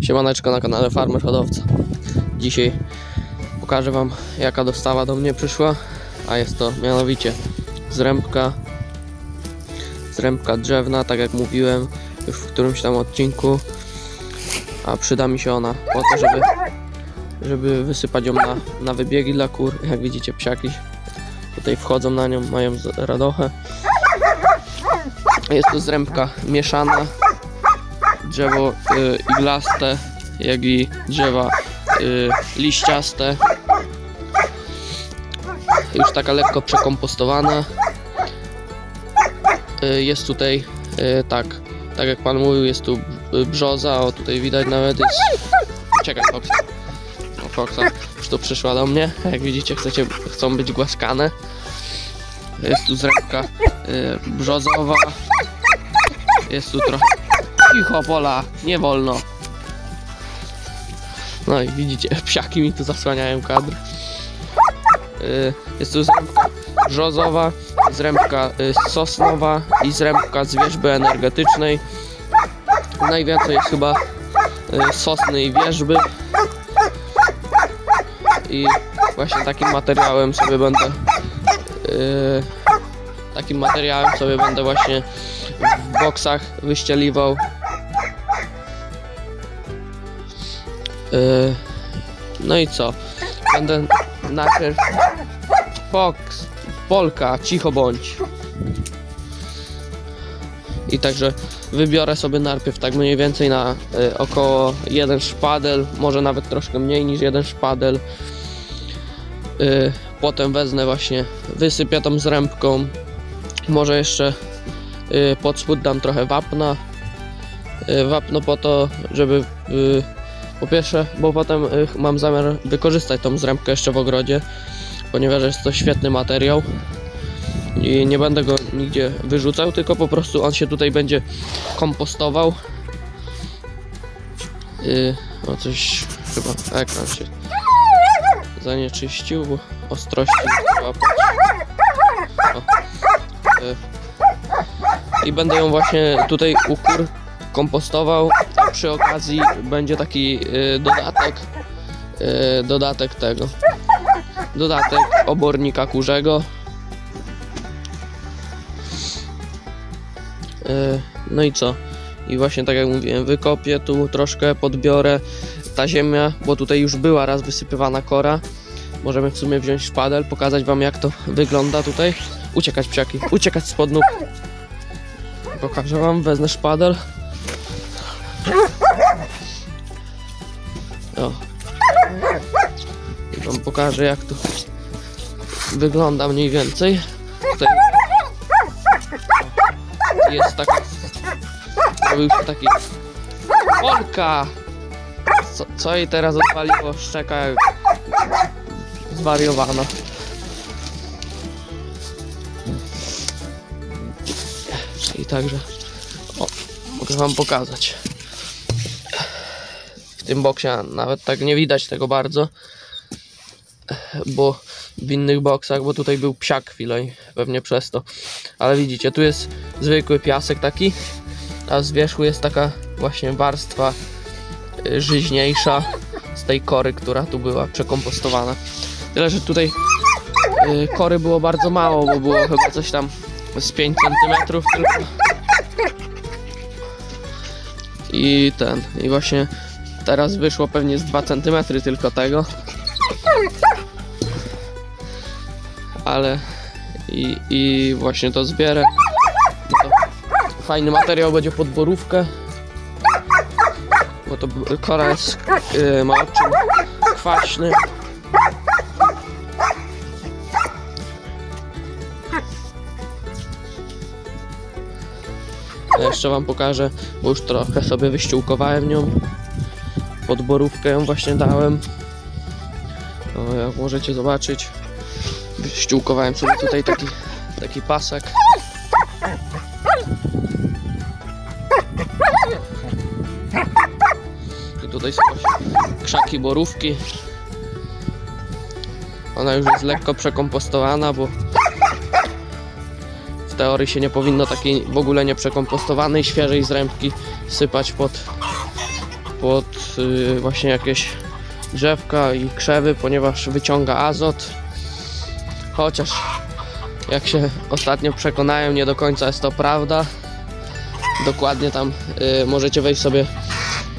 Siemaneczko na kanale Farmer Hodowca. Dzisiaj pokażę Wam jaka dostawa do mnie przyszła, a jest to mianowicie zrębka zrębka drzewna, tak jak mówiłem już w którymś tam odcinku a przyda mi się ona po to, żeby żeby wysypać ją na, na wybiegi dla kur, jak widzicie psiaki tutaj wchodzą na nią, mają radochę jest to zrębka mieszana drzewo y, iglaste, jak i drzewa y, liściaste. Już taka lekko przekompostowana. Y, jest tutaj y, tak, tak jak pan mówił, jest tu y, brzoza, o tutaj widać nawet jest. Czekaj, Foxa. O, Foxa już tu przyszła do mnie. Jak widzicie, chcecie, chcą być głaskane. Jest tu zrębka y, brzozowa. Jest tu trochę Cicho, Pola, nie wolno. No i widzicie, psiaki mi tu zasłaniają kadr. Y, Jest tu zrębka brzozowa, zrębka y, sosnowa i zrębka z wierzby energetycznej. Najwięcej jest chyba y, sosny i wierzby. I właśnie takim materiałem sobie będę y, takim materiałem sobie będę właśnie w boksach wyścieliwał. Yy, no i co? Będę najpierw Fox, Polka, cicho bądź. I także wybiorę sobie najpierw tak mniej więcej na y, około jeden szpadel, może nawet troszkę mniej niż jeden szpadel. Y, potem wezmę właśnie, wysypię tą zrębką. Może jeszcze y, pod spód dam trochę wapna. Y, wapno po to, żeby y, po pierwsze, bo potem y, mam zamiar wykorzystać tą zrębkę jeszcze w ogrodzie, ponieważ jest to świetny materiał i nie będę go nigdzie wyrzucał, tylko po prostu on się tutaj będzie kompostował. Y, o coś chyba ekran się zanieczyścił, ostrości łapać. Y, i będę ją właśnie tutaj u kur kompostował. A przy okazji będzie taki y, dodatek y, dodatek tego. Dodatek obornika kurzego. No i co? I właśnie tak jak mówiłem wykopię tu troszkę podbiorę ta ziemia bo tutaj już była raz wysypywana kora możemy w sumie wziąć szpadel pokazać wam jak to wygląda tutaj uciekać psiaki uciekać spod nóg Pokażę wam, wezmę szpadel. O. I wam pokażę jak to wygląda mniej więcej. Tutaj jest taki. Zrobił się taki. Polka! Co, co jej teraz odpaliło? Szczeka jak zwariowana. I także o, mogę wam pokazać. W tym boksie nawet tak nie widać tego bardzo, bo w innych boksach, bo tutaj był psiak chwilę i pewnie przez to. Ale widzicie, tu jest zwykły piasek taki, a z wierzchu jest taka właśnie warstwa żyźniejsza z tej kory, która tu była przekompostowana. Tyle, że tutaj y, kory było bardzo mało, bo było chyba coś tam z 5 cm tylko. I ten, i właśnie teraz wyszło pewnie z 2 cm tylko tego. Ale i, i właśnie to zbierę. Bo to fajny materiał będzie pod borówkę. Bo to b- kora jest, yy, kwaśny. Ja Jeszcze wam pokażę, bo już trochę sobie wyściółkowałem nią. Pod borówkę ją właśnie dałem. O, jak możecie zobaczyć, wyściółkowałem sobie tutaj taki, taki pasek. Tutaj są krzaki borówki. Ona już jest lekko przekompostowana, bo w teorii się nie powinno takiej w ogóle nieprzekompostowanej, świeżej zrębki sypać pod, pod y, właśnie jakieś drzewka i krzewy, ponieważ wyciąga azot. Chociaż jak się ostatnio przekonałem, nie do końca jest to prawda. Dokładnie tam y, możecie wejść sobie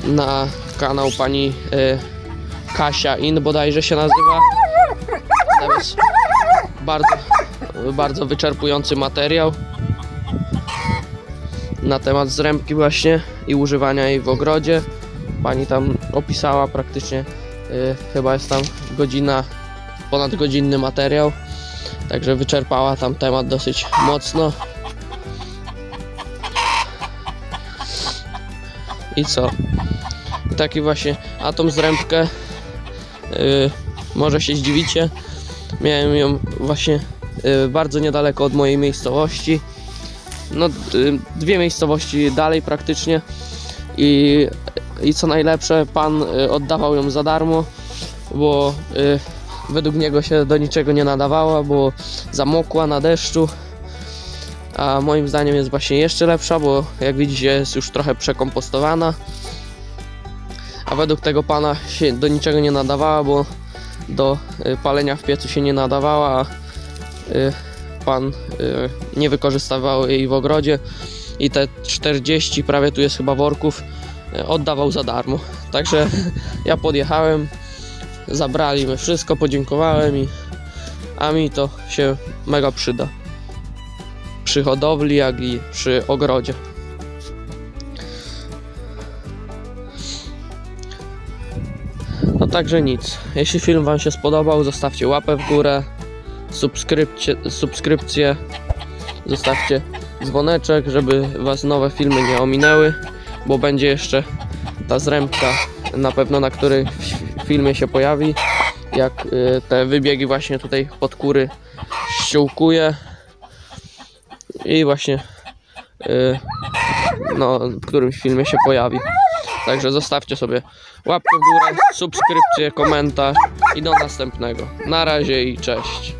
na kanał pani y, Kasia In bodajże się nazywa. Jest bardzo, bardzo wyczerpujący materiał na temat zrębki właśnie i używania jej w ogrodzie. Pani tam opisała praktycznie, y, chyba jest tam godzina, ponad godzinny materiał. Także wyczerpała tam temat dosyć mocno. I co? Taki właśnie, a tą zrębkę y, może się zdziwicie. Miałem ją właśnie y, bardzo niedaleko od mojej miejscowości. No, y, dwie miejscowości dalej praktycznie. I, I co najlepsze, pan y, oddawał ją za darmo, bo y, według niego się do niczego nie nadawała, bo zamokła na deszczu. A moim zdaniem jest właśnie jeszcze lepsza, bo jak widzicie jest już trochę przekompostowana. A według tego pana się do niczego nie nadawała, bo do y, palenia w piecu się nie nadawała, a y, pan y, nie wykorzystywał jej w ogrodzie i te 40 prawie tu jest chyba worków oddawał za darmo. Także ja podjechałem, zabrali mi wszystko, podziękowałem i a mi to się mega przyda. Przy hodowli, jak i przy ogrodzie. No także nic. Jeśli film Wam się spodobał, zostawcie łapę w górę, subskrypcję, zostawcie dzwoneczek, żeby Was nowe filmy nie ominęły, bo będzie jeszcze ta zrębka na pewno, na której w filmie się pojawi, jak y, te wybiegi właśnie tutaj pod kury ściółkuje i właśnie y, no, w którymś filmie się pojawi. Także zostawcie sobie łapkę w górę, subskrypcję, komentarz i do następnego. Na razie i cześć.